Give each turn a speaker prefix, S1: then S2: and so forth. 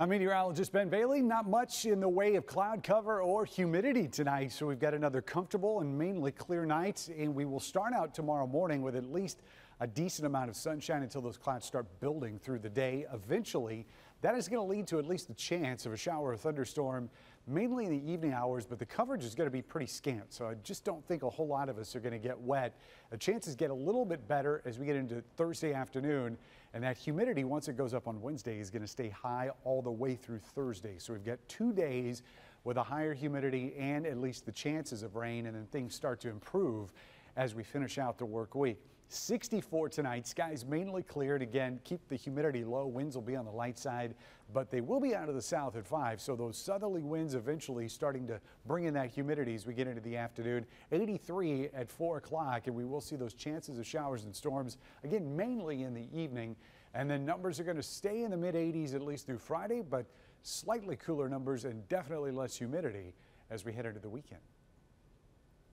S1: I'm meteorologist Ben Bailey. Not much in the way of cloud cover or humidity tonight, so we've got another comfortable and mainly clear night. And we will start out tomorrow morning with at least a decent amount of sunshine until those clouds start building through the day. Eventually, that is going to lead to at least the chance of a shower or thunderstorm, mainly in the evening hours, but the coverage is going to be pretty scant. So I just don't think a whole lot of us are going to get wet. The chances get a little bit better as we get into Thursday afternoon. And that humidity, once it goes up on Wednesday, is going to stay high all the way through Thursday. So we've got two days with a higher humidity and at least the chances of rain, and then things start to improve as we finish out the work week. 64 tonight. Skies mainly cleared. Again, keep the humidity low. Winds will be on the light side, but they will be out of the south at 5. So those southerly winds eventually starting to bring in that humidity as we get into the afternoon. 83 at 4 o'clock, and we will see those chances of showers and storms, again, mainly in the evening. And then numbers are going to stay in the mid 80s at least through Friday, but slightly cooler numbers and definitely less humidity as we head into the weekend.